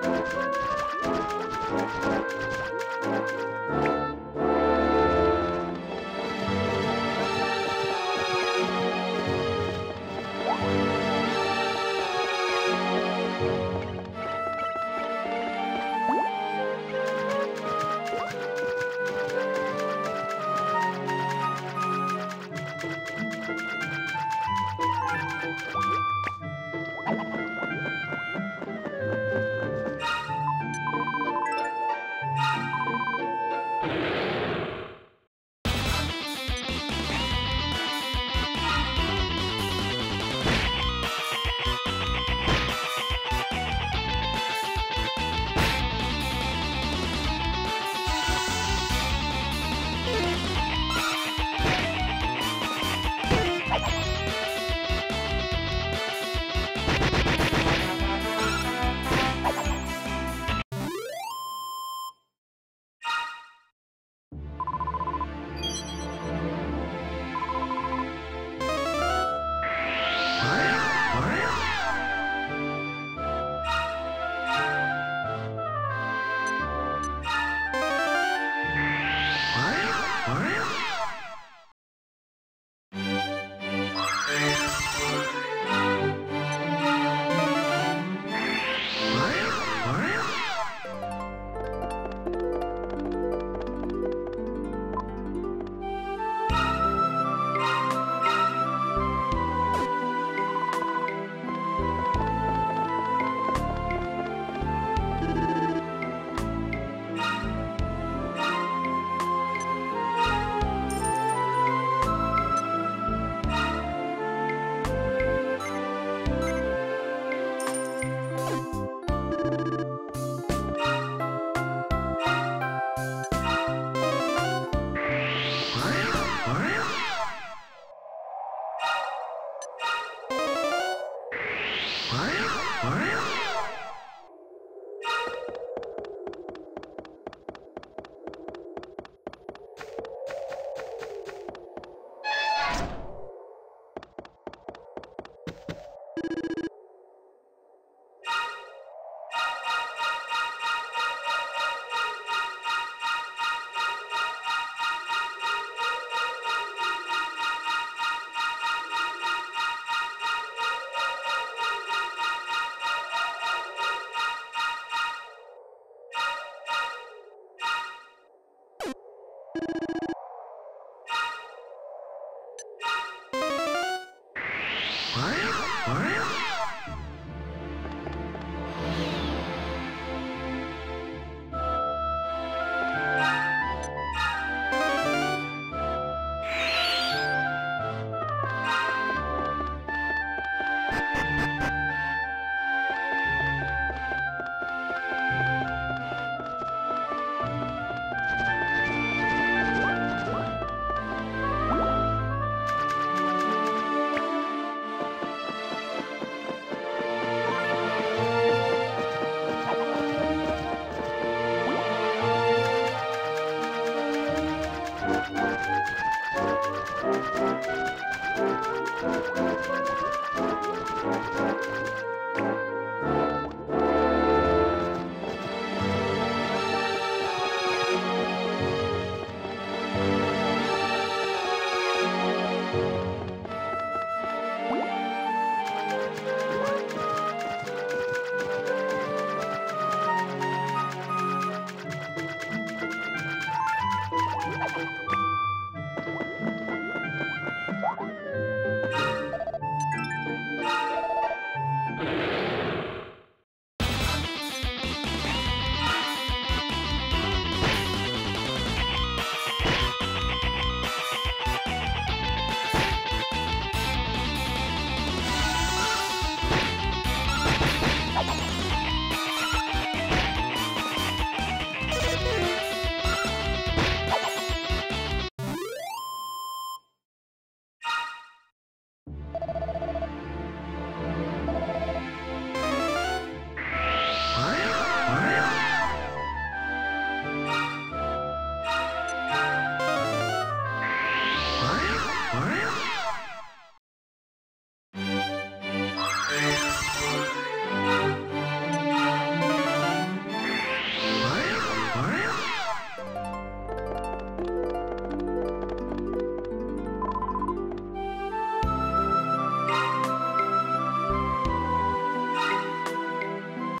Thank you. Bye.